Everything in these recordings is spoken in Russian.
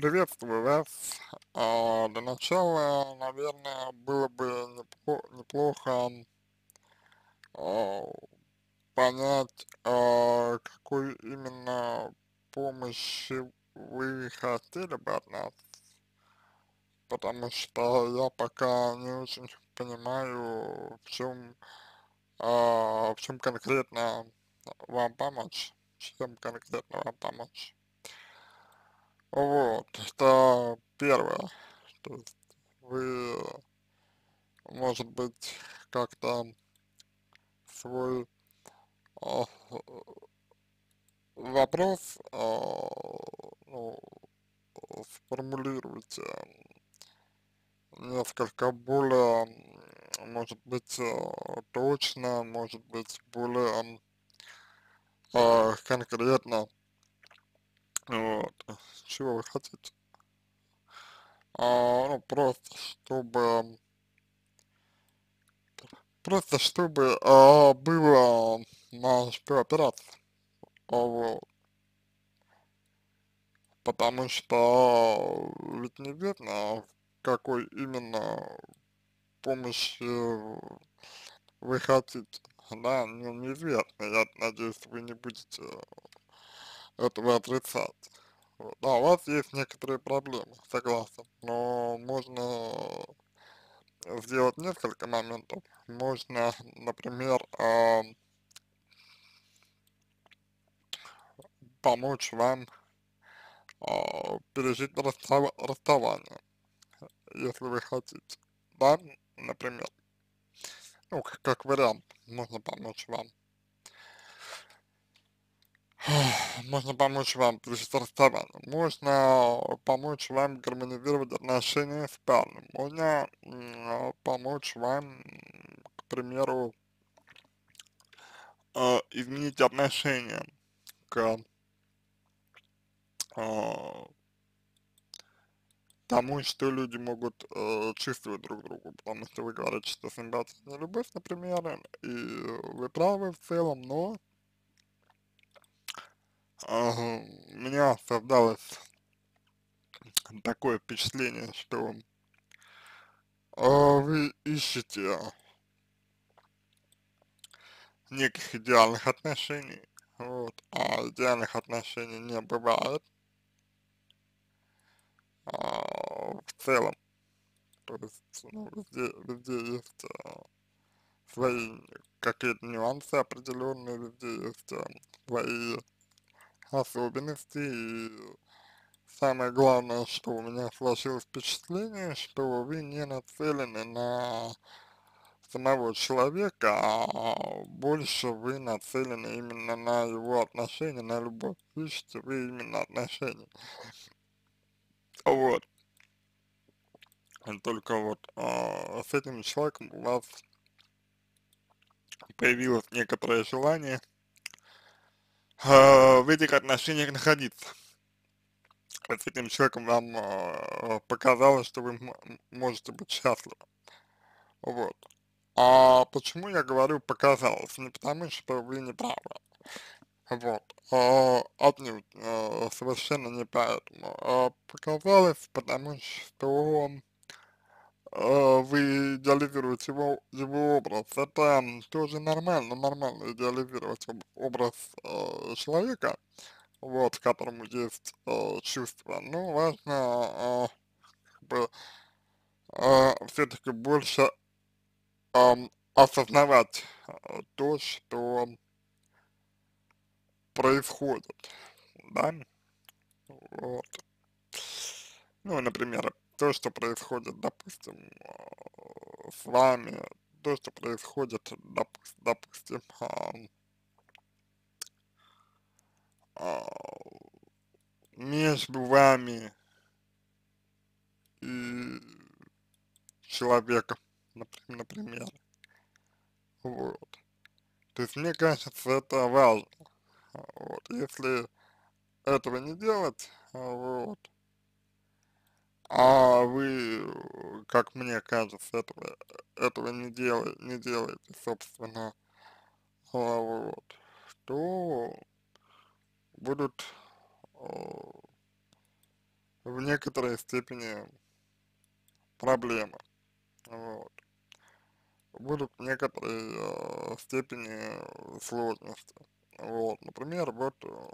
Приветствую вас. А, для начала, наверное, было бы непло неплохо а, понять, а, какой именно помощи вы хотели бы от нас, потому что я пока не очень понимаю, в чем, а, в чем конкретно вам помочь, чем конкретно вам помочь. Вот, это первое, то есть вы, может быть, как-то свой а, вопрос, а, ну, сформулируйте несколько более, может быть, э, точно, может быть, более э, конкретно, вот, чего вы хотите. А, ну, просто чтобы, просто чтобы а, было на что опираться, а, вот. Потому что ведь неизвестно, какой именно помощи вы хотите, да, ну, неизвестно, я надеюсь, вы не будете этого отрицать. Да, у вас есть некоторые проблемы, согласен, но можно сделать несколько моментов. Можно, например, э, помочь вам э, пережить расстав расставание, если вы хотите, да, например. Ну, как, как вариант, можно помочь вам. Можно помочь вам расставание, можно помочь вам гармонизировать отношения с парнем, можно помочь вам, к примеру, э, изменить отношение к э, тому, что люди могут э, чувствовать друг другу, потому что вы говорите, что симпатия не любовь, например, и вы правы в целом, но у меня создалось такое впечатление, что uh, вы ищете неких идеальных отношений, вот, а идеальных отношений не бывает. Uh, в целом, то есть, ну, везде, везде есть uh, свои какие-то нюансы определенные, везде есть uh, свои особенности и самое главное, что у меня сложилось впечатление, что вы не нацелены на самого человека, а больше вы нацелены именно на его отношения, на любовь. Ищете вы именно отношения. Вот. Только вот а, с этим человеком у вас появилось некоторое желание в этих отношениях находиться. С этим человеком вам э, показалось, что вы можете быть счастливы. Вот. А почему я говорю показалось? Не потому, что вы не правы. Вот. А, отнюдь, а, совершенно не поэтому. А, показалось, потому что э, вы идеализируете его, его образ, это тоже нормально, нормально идеализировать об, образ э, человека, вот, которому есть э, чувства, но важно э, как бы э, все-таки больше э, осознавать э, то, что происходит, да, вот. Ну, например, то, что происходит, допустим, э, с вами, то, что происходит, допустим, допустим а, а, между вами и человеком, например, вот. То есть мне кажется, это важно, вот, если этого не делать, вот, а вы, как мне кажется, этого, этого не, делай, не делаете, собственно, вот, то будут в некоторой степени проблемы, вот. Будут некоторые э, степени сложности, вот, например, вот э,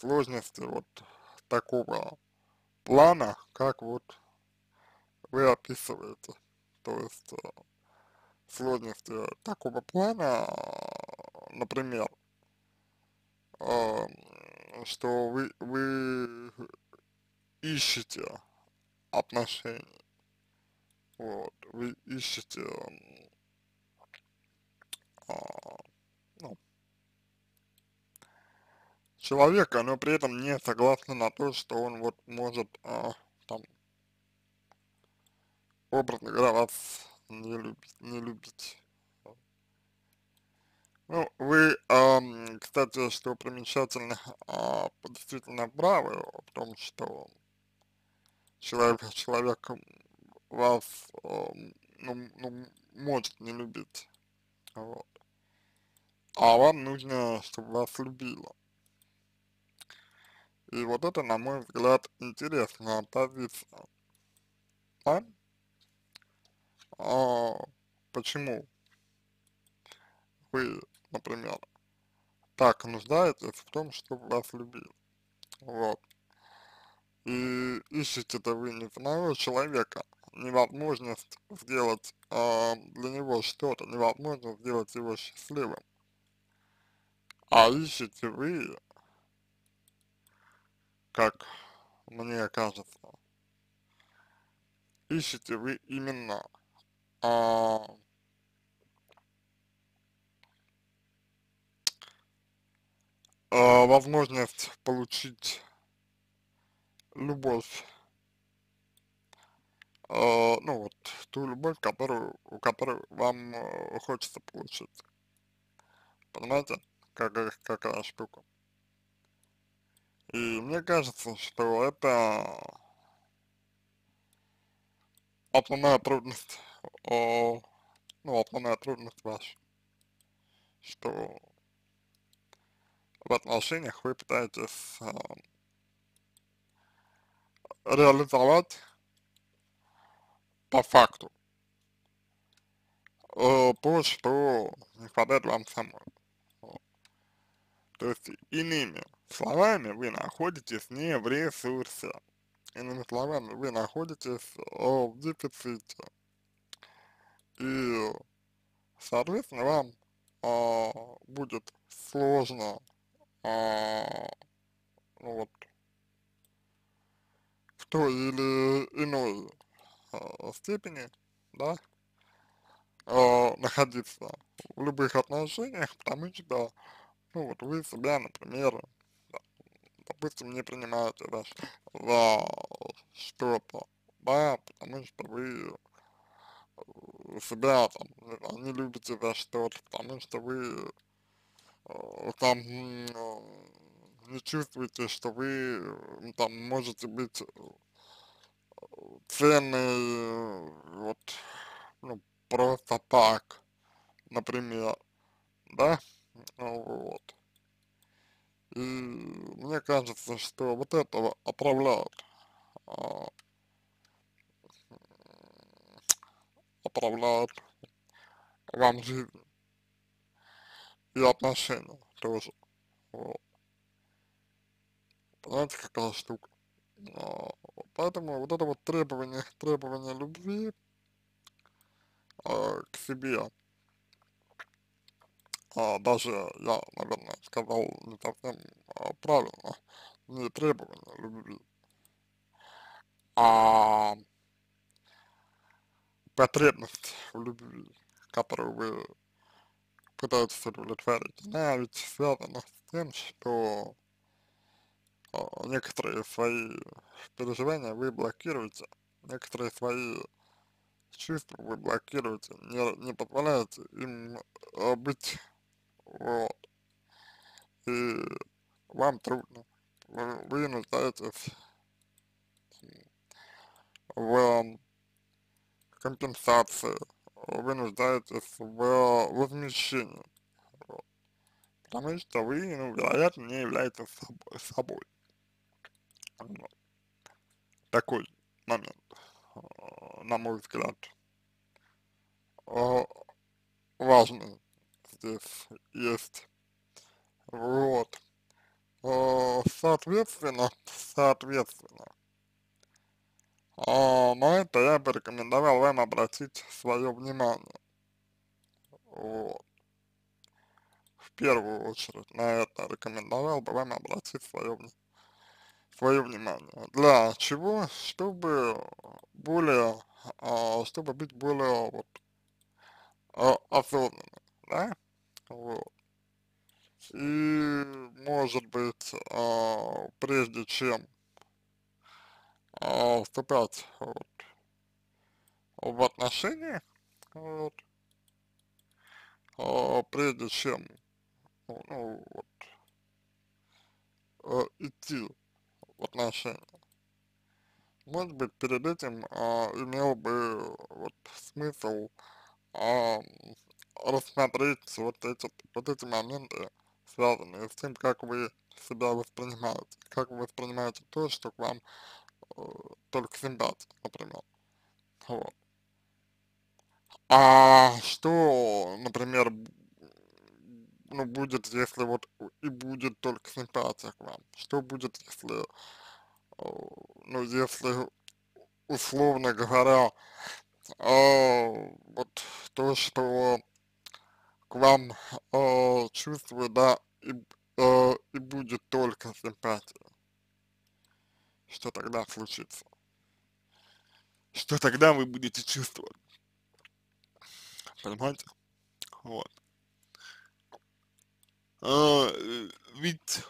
сложности вот такого плана, как вот вы описываете, то есть э, сложности такого плана, например, э, что вы, вы ищете отношения, вот, вы ищете, а, ну, человека, но при этом не согласны на то, что он вот может, а, там, образно говоря, вас не любить, не любить. Ну, вы, эм, кстати, что примечательно, э, действительно правы в том, что человек, человек вас, э, ну, ну, может не любить, вот. А вам нужно, чтобы вас любило. И вот это, на мой взгляд, интересная позиция. Да? А, почему вы, например, так нуждаетесь в том, чтобы вас любили? Вот. И ищете-то вы не самого человека, невозможность сделать э, для него что-то, невозможно сделать его счастливым. А ищете вы, как мне кажется, ищете вы именно а, а, возможность получить любовь, а, ну вот, ту любовь, которую, которую вам а, хочется получить. Понимаете, какая, какая штука. И мне кажется, что это основная трудность, о, ну, основная трудность ваша, что в отношениях вы пытаетесь э, реализовать по факту э, то, что не хватает вам самой. То есть, иными словами, вы находитесь не в ресурсе. Иными словами, вы находитесь о, в дефиците. И, соответственно, вам а, будет сложно а, ну вот, в той или иной а, степени, да, а, находиться в любых отношениях, потому что, ну вот вы себя, например, допустим, не принимаете да, за что-то, да, потому что вы себя там не любите за что-то, потому что вы э, там э, не чувствуете, что вы там можете быть ценный вот, ну, просто так, например, да, вот. И мне кажется, что вот это отправляет, а, отправляет вам жизнь и отношения тоже. Вот. Понимаете, какая штука? А, поэтому вот это вот требование, требование любви а, к себе, а, даже я, наверное, сказал не совсем а, правильно, не требование любви, а потребность в любви, которую вы пытаетесь удовлетворить, она ведь связана с тем, что а, некоторые свои переживания вы блокируете, некоторые свои чувства вы блокируете, не, не позволяете им быть вот. И вам трудно. Вы, нуждаетесь в компенсации, вы нуждаетесь в возмещении. Вот. Потому что вы, ну, вероятно, не являетесь собой. Вот. такой момент, э, на мой взгляд, э, важный здесь есть. Вот. Э, соответственно, соответственно, а, на это я бы рекомендовал вам обратить свое внимание. Вот. В первую очередь на это рекомендовал бы вам обратить свое, свое внимание. Для чего? Чтобы более, а, чтобы быть более вот осознанным, да? Вот. И может быть, а, прежде чем а, вступать вот, в отношения, вот, а, прежде чем ну, ну вот, а, идти в отношения. Может быть, перед этим а, имел бы вот смысл а, рассмотреть вот эти, вот эти моменты, связанные с тем, как вы себя воспринимаете, как вы воспринимаете то, что к вам Э, только симпатия, например. Вот. А что, например, ну, будет, если вот и будет только симпатия к вам? Что будет, если, э, ну, если, условно говоря, э, вот то, что вам э, чувствует, да, и, э, и будет только симпатия? что тогда случится? Что тогда вы будете чувствовать? Понимаете? Вот. А, ведь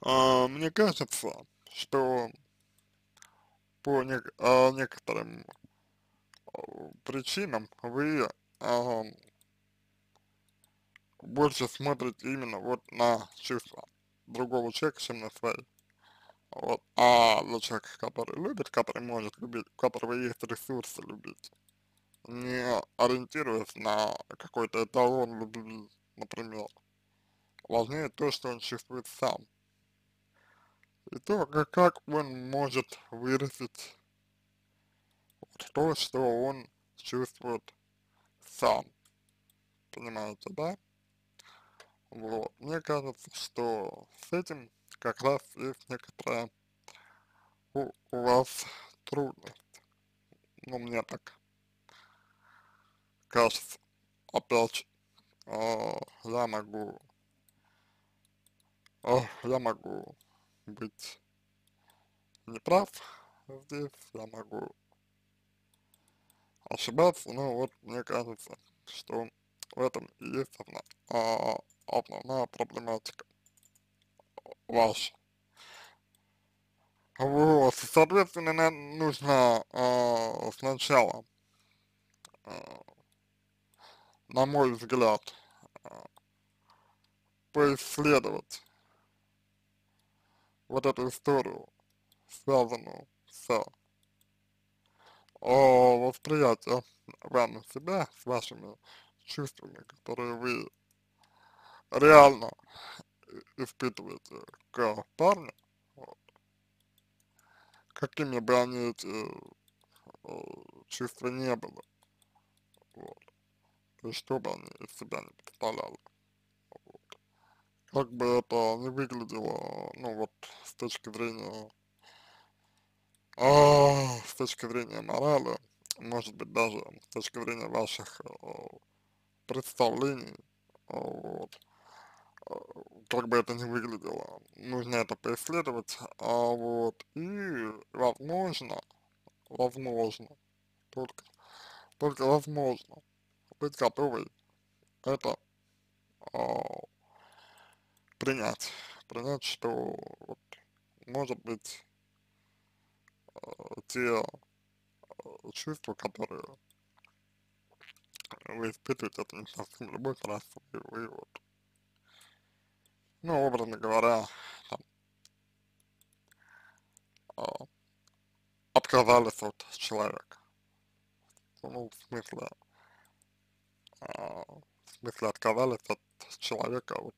а, мне кажется, что по не, а, некоторым причинам вы а, больше смотрите именно вот на чувства другого человека, чем на свои. Вот. А для человека, который любит, который может любить, у которого есть ресурсы любить, не ориентируясь на какой-то эталон любви, например, важнее то, что он чувствует сам. И то, как, он может выразить то, что он чувствует сам. Понимаете, да? Вот. Мне кажется, что с этим как раз есть некоторая у, у вас трудность. Ну, мне так кажется. Опять э, я могу, э, я могу быть неправ здесь, я могу ошибаться, но вот мне кажется, что в этом есть одна, а, основная проблематика ваш. Вот, соответственно, нужно э, сначала, э, на мой взгляд, э, поисследовать вот эту историю, связанную с э, восприятием вами себя, с вашими чувствами, которые вы реально испытываете к парню, какими бы они эти э, чувства не было, вот, и что бы они из себя не представляли, вот. Как бы это не выглядело, ну вот, с точки зрения, а, с точки зрения морали, может быть, даже с точки зрения ваших э, представлений, вот, как бы это ни выглядело, нужно это поисследовать, а вот, и возможно, возможно, только, только возможно, быть готовой это а, принять, принять, что вот, может быть, а, те а, чувства, которые вы испытываете, это не совсем любовь, раз вы, вы вот ну, образно говоря, там, э, отказались от человека. Ну, в смысле, э, в смысле отказались от человека, вот,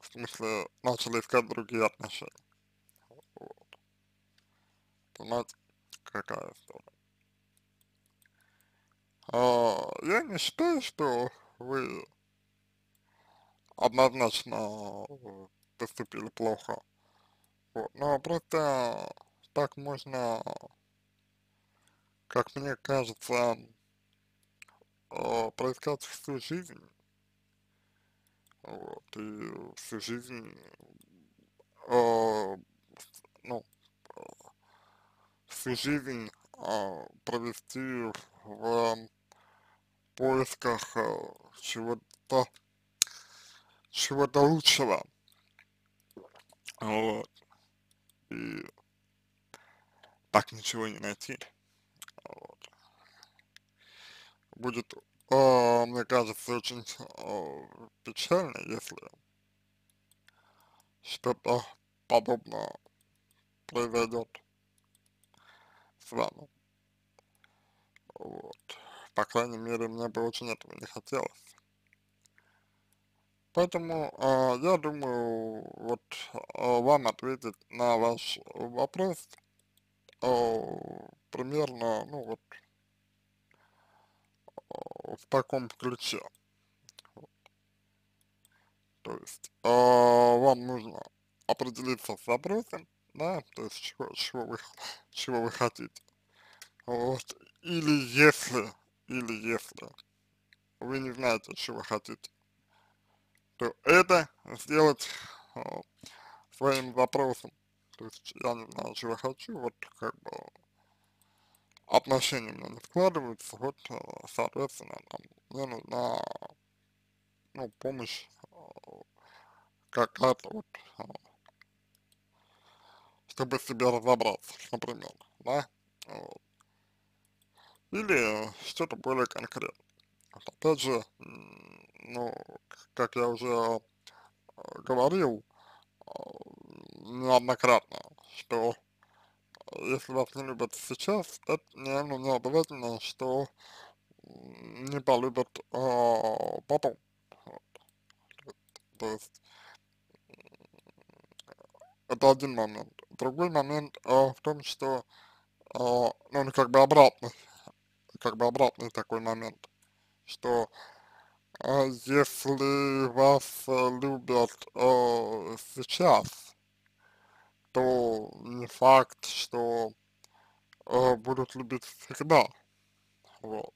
в смысле начали искать другие отношения. Вот. понимаете, какая история. А, я не считаю, что вы однозначно поступили плохо, вот, но просто так можно, как мне кажется, э, проискать всю жизнь, вот, и всю жизнь, э, ну, всю жизнь э, провести в поисках э, чего-то, чего-то лучшего, вот, и так ничего не найти, вот. Будет, э, мне кажется, очень э, печально, если что-то подобное произойдет с вами. Вот. По крайней мере, мне бы очень этого не хотелось. Поэтому э, я думаю, вот э, вам ответить на ваш вопрос э, примерно, ну вот, э, в таком ключе. То есть э, вам нужно определиться с вопросом, да, то есть чего, чего вы, чего вы хотите. Вот. Или если, или если вы не знаете, чего хотите, то это сделать э, своим запросом. То есть я не знаю, чего хочу, вот как бы отношения у меня не складываются, вот, э, соответственно, там, мне нужна, ну, помощь э, какая-то вот, чтобы себе разобраться, например, да, вот. Или что-то более конкретное. Опять же, ну, как я уже э, говорил э, неоднократно, что если вас не любят сейчас, это не, не обязательно, что не полюбят э, потом. То есть это один момент. Другой момент э, в том, что э, ну, как бы обратный, как бы обратный такой момент, что э, если вас э, любят э, сейчас, то не факт, что э, будут любить всегда, вот.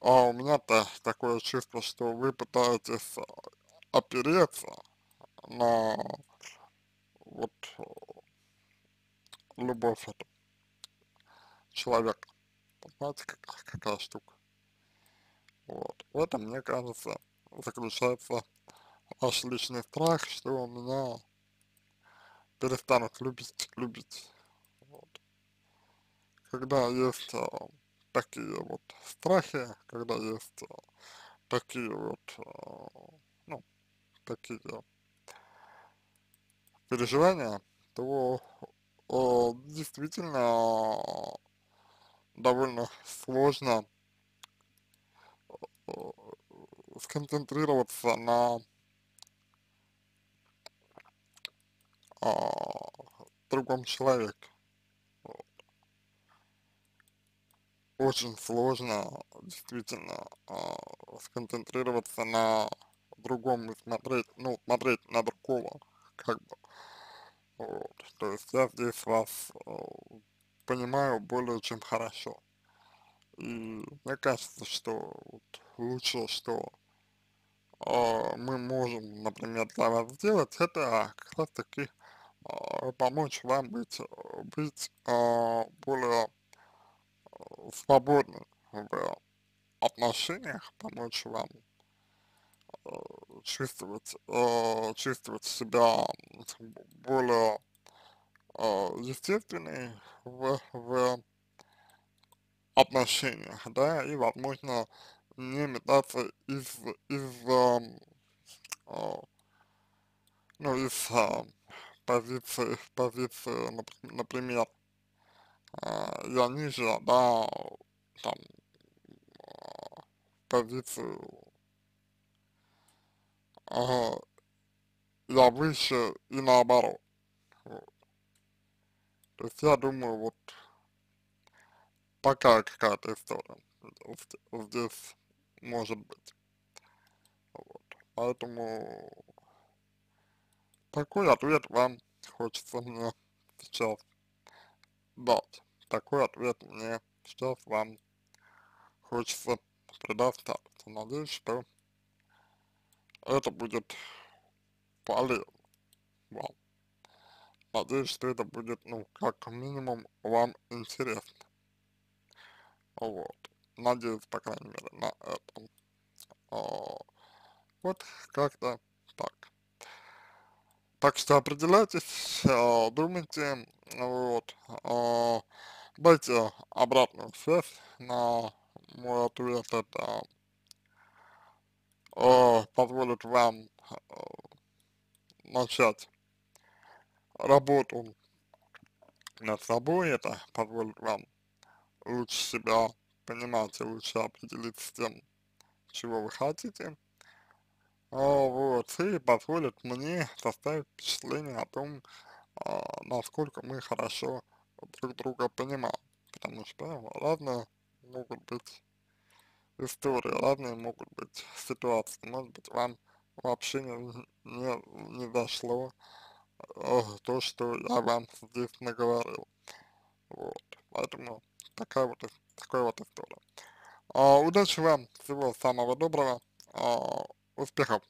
А у меня-то такое чувство, что вы пытаетесь э, опереться на вот любовь этого человека. Понимаете, какая, какая штука? Вот. В этом, мне кажется, заключается ваш личный страх, что меня перестанут любить, любить. Вот. Когда есть а, такие вот страхи, когда есть а, такие вот, а, ну, такие переживания, то а, действительно довольно сложно а, сконцентрироваться на а, другом человеке. Очень сложно действительно а, сконцентрироваться на другом и смотреть, ну, смотреть на другого, как бы. Вот. То есть я здесь вас э, понимаю более чем хорошо. И мне кажется, что вот лучше, что э, мы можем, например, для вас сделать, это как раз таки э, помочь вам быть, быть э, более свободным в отношениях, помочь вам чувствовать, э, чувствовать себя более э, естественной в, в отношениях, да, и, возможно, не метаться из, из, э, э, ну, из э, позиции, позиции, например, э, я ниже, да, там, э, позицию э, я выше и наоборот. То есть я думаю, вот такая какая-то история зд- здесь может быть. Вот. Поэтому такой ответ вам хочется мне сейчас дать. Такой ответ мне сейчас вам хочется предоставить. Надеюсь, что это будет полезно вам. Надеюсь, что это будет, ну, как минимум, вам интересно. Вот. Надеюсь, по крайней мере, на это. А, вот как-то так. Так что определяйтесь, а, думайте, вот, а, дайте обратную связь на мой ответ, это позволит вам начать работу над собой, это позволит вам лучше себя понимать лучше определиться с тем, чего вы хотите, а, вот, и позволит мне составить впечатление о том, а, насколько мы хорошо друг друга понимаем, потому что разные могут быть истории, разные могут быть ситуации, может быть, вам вообще не, не, не зашло э, то, что я вам здесь наговорил, вот, поэтому такая вот, такая вот история. А, удачи вам, всего самого доброго, а, успехов!